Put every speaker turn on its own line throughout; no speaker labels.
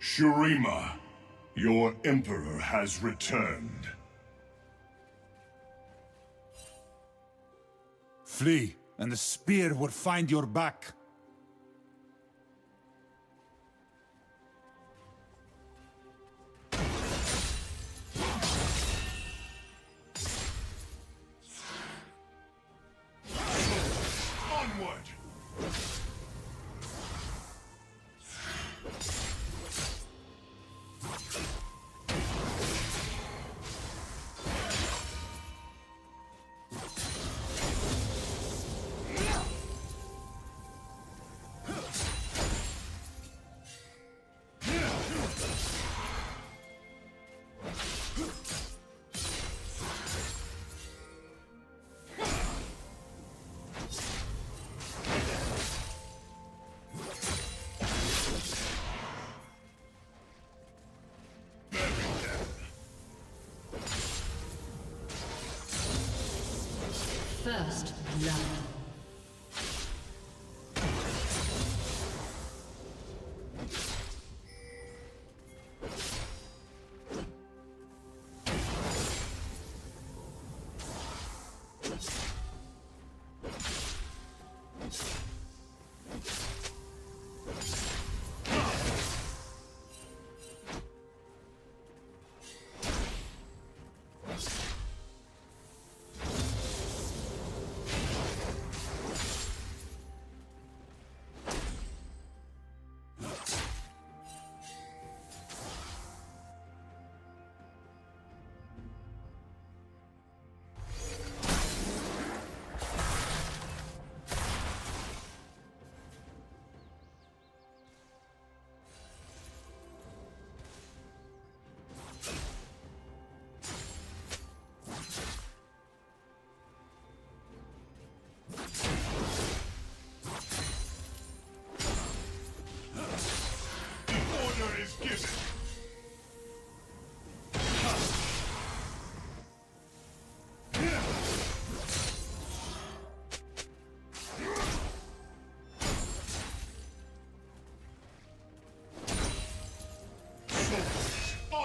Shurima, your Emperor has returned.
Flee, and the spear will find your back.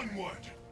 Onward!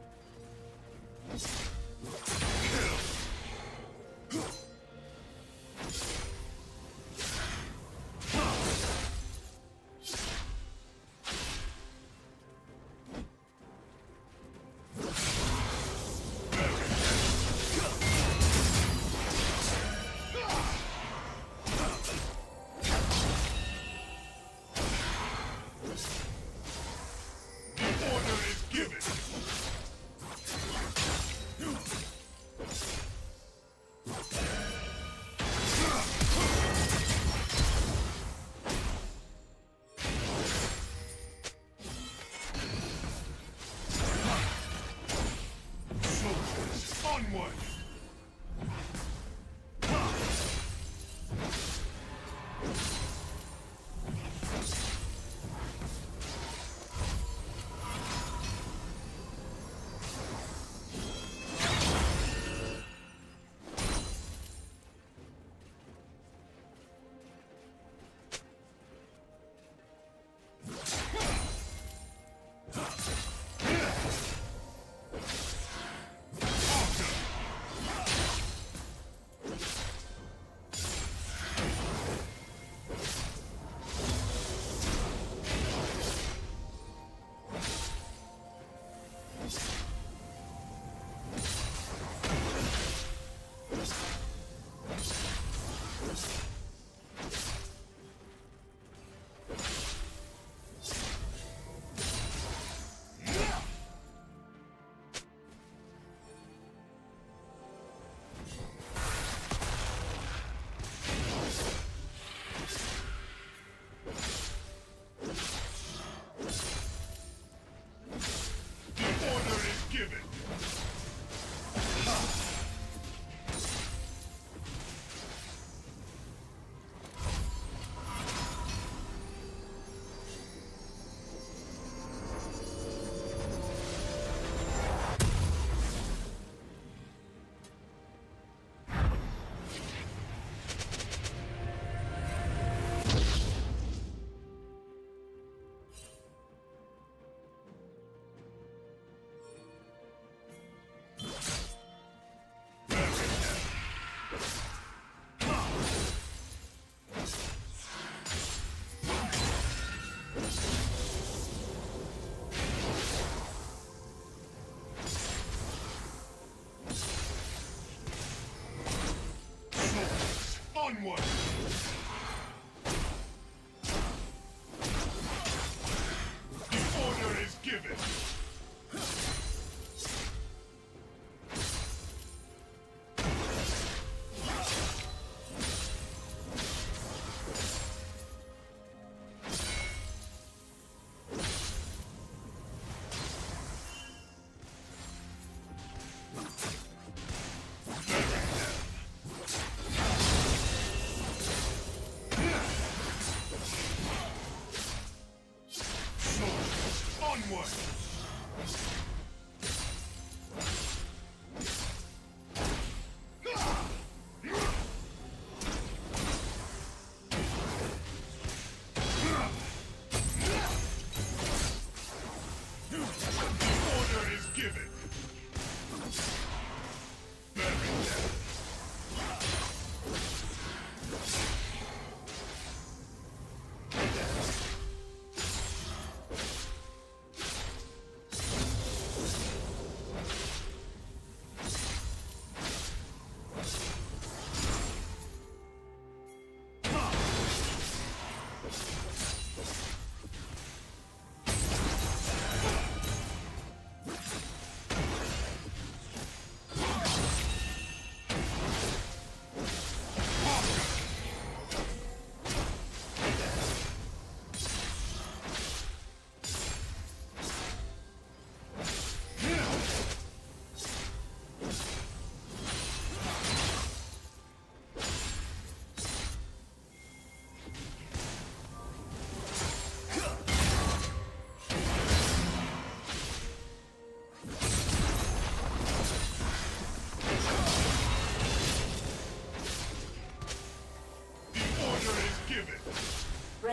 one.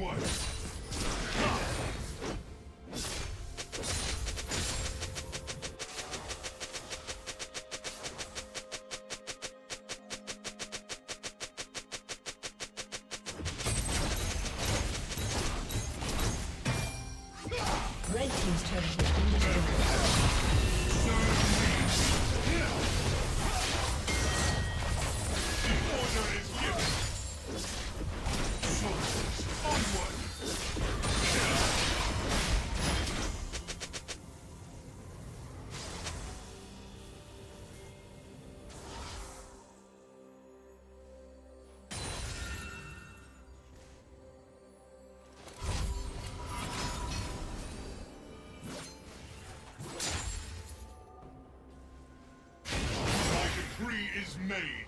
Onward! made.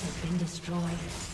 has been destroyed.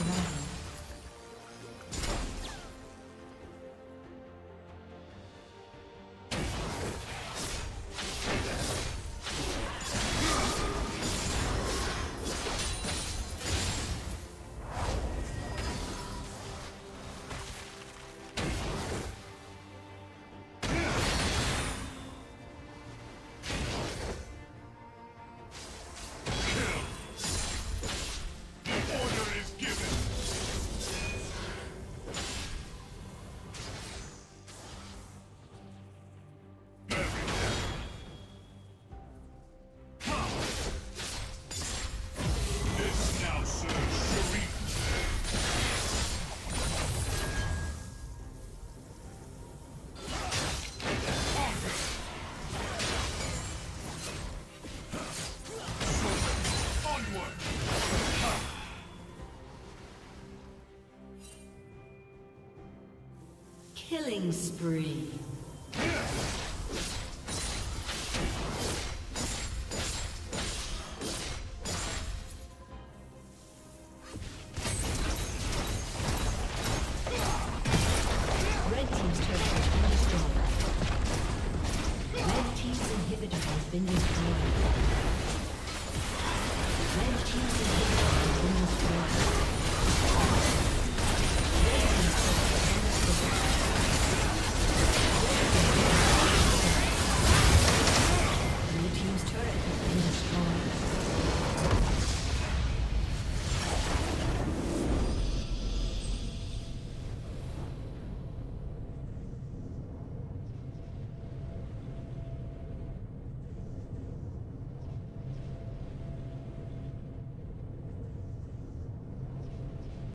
Come on.
Killing spree.